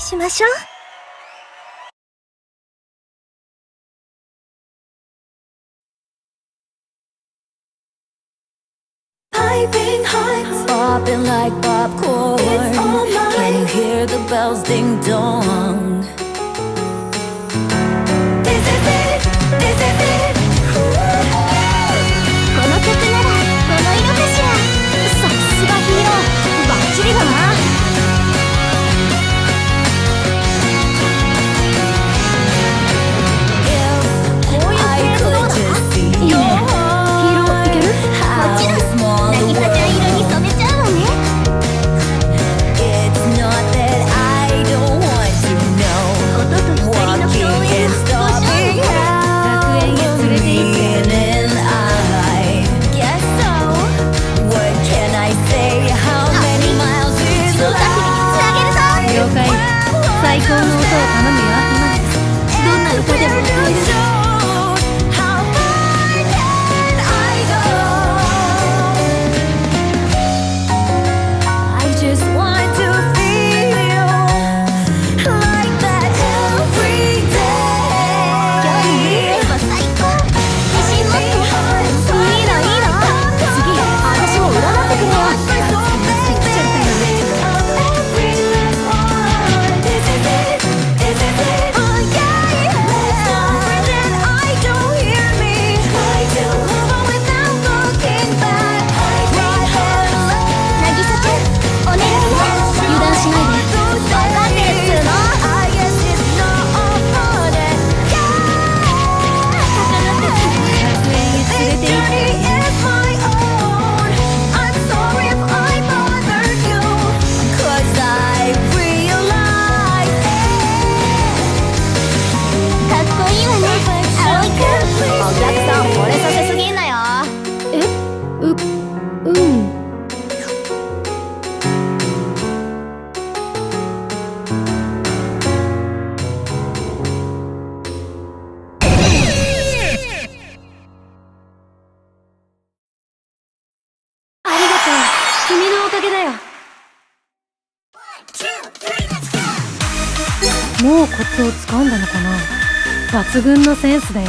にしましょう。Piping heights, popping like popcorn. Can you hear the bells ding dong? もうコツをつかんだのかな？抜群のセンスだよ。